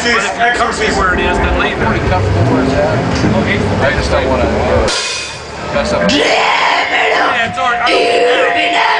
Texas, Texas. if where it is, then leave Pretty comfortable where it's at. I just don't want to uh, mess up. Yeah, it's already. I don't-